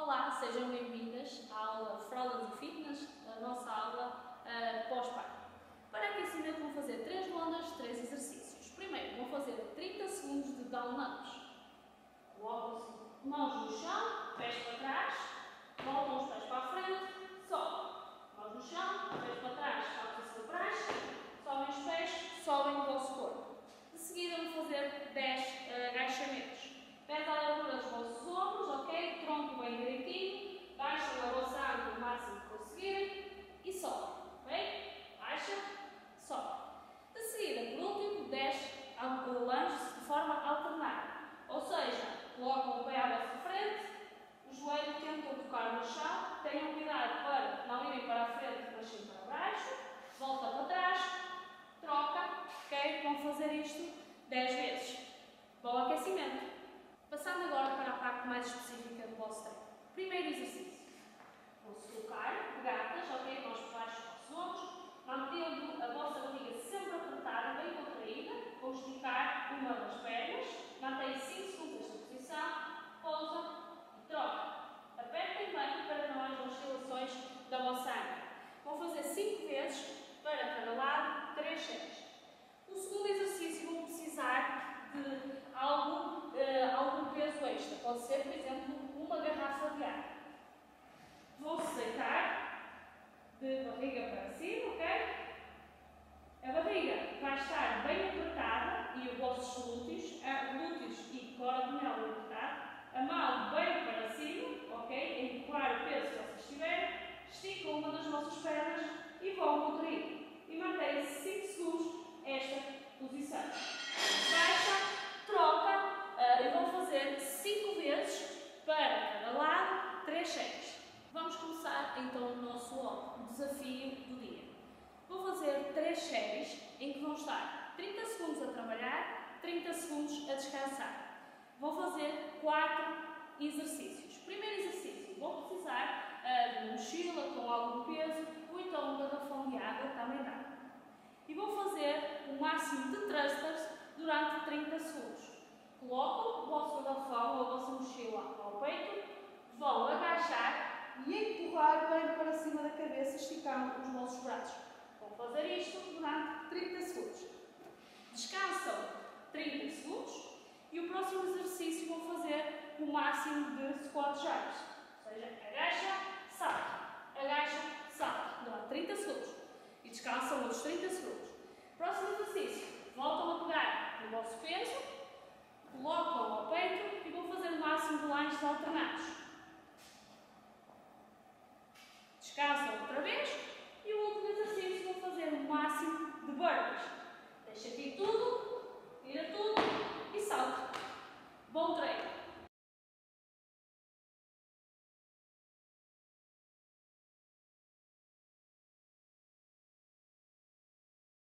Olá, sejam bem-vindas à aula Fraldas e Fitness, a nossa aula uh, pós-parto. Para aquecimento vão fazer 3 rondas, 3 exercícios. Primeiro vão fazer 30 segundos de down lunge. Colocam-se mãos no chão, pés para trás, voltam os pés para a frente, sobem. Mãos no chão, pés para trás, saltos para trás, sobem os pés, sobem o vosso corpo. De seguida vão fazer 10 uh, agachamentos. Pés à largura dos vossos ombros, ok? Tronco bem direitinho. Baixam a vossa árvore o máximo que conseguirem e sobem, ok? Baixa, sobe. De seguida, por último, 10 lanches de forma alternada. Ou seja, colocam o pé à vossa frente, o joelho tentam tocar no chão, tenham cuidado para não irem para a frente, mas sim para baixo, volta para trás, troca, ok? Vão fazer isto 10 vezes. Bom aquecimento. Passando agora para a parte mais específica do vosso treino. Primeiro exercício. Vão-se colocar, gatas, ok? Mãos por baixo dos ombros, mantendo a vossa barriga sempre apertada, bem contraída. Vão esticar uma das pernas, mantém 5 segundos esta posição, pousa e troca. Apertem bem para não haja oscilações da vossa anca. Vão fazer 5 vezes para cada lado, 3 séries. O segundo exercício vão precisar de algo uh, algum peso extra. Pode ser, por exemplo, uma garrafa de água. Vou-se deitar de barriga para cima, ok? A barriga vai estar bem apertada e os vossos glúteos, glúteos e cora de mel apertado. A mão bem para cima, ok? Empurrar o peso que vocês tiverem. Esticam uma das vossas pernas e vão contrair. E mantém 5 segundos esta posição. Baixa, troca Uh, eu vou fazer 5 vezes para cada lado, 3 séries. Vamos começar então o nosso desafio do dia. Vou fazer 3 séries em que vão estar 30 segundos a trabalhar, 30 segundos a descansar. Vou fazer 4 exercícios. Primeiro exercício, vou precisar uh, de mochila com algum peso ou então um garrafão de água, também dá. E vou fazer o máximo de thrusters durante 30 segundos. Colocam o vosso garrafão ou a vossa mochila ao peito, vão agachar e empurrar bem para cima da cabeça, esticando os vossos braços. Fazer isto durante 30 segundos. Descansam 30 segundos e o próximo exercício vão fazer o máximo de squat jars. Ou seja, agacha, salta, agacha, salta, durante 30 segundos. E descansam outros 30 segundos. Próximo exercício. Voltam a pegar